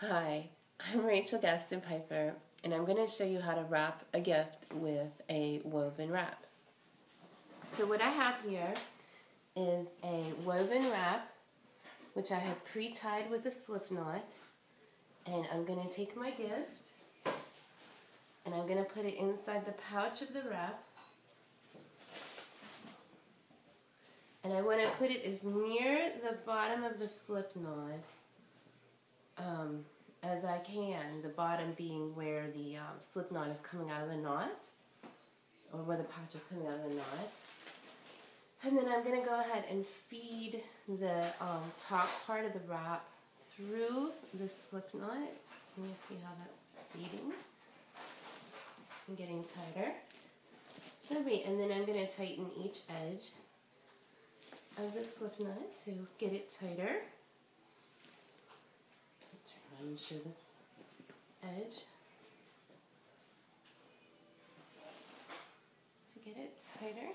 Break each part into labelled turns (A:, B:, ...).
A: Hi, I'm Rachel Gaston Pifer, and I'm going to show you how to wrap a gift with a woven wrap. So what I have here is a woven wrap, which I have pre-tied with a slip knot, and I'm going to take my gift, and I'm going to put it inside the pouch of the wrap, and I want to put it as near the bottom of the slip knot um, as I can, the bottom being where the um, slip knot is coming out of the knot, or where the pouch is coming out of the knot. And then I'm going to go ahead and feed the um, top part of the wrap through the slip knot. Can you see how that's feeding? And getting tighter. Lovely. And then I'm going to tighten each edge of the slip knot to get it tighter show this edge to get it tighter.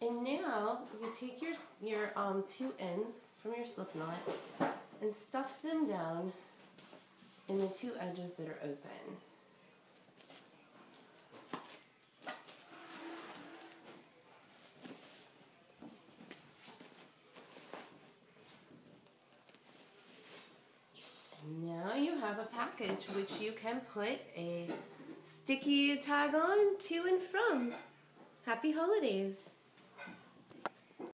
A: And now you take your, your um, two ends from your slip knot and stuff them down in the two edges that are open. Now you have a package which you can put a sticky tag on to and from. Happy holidays!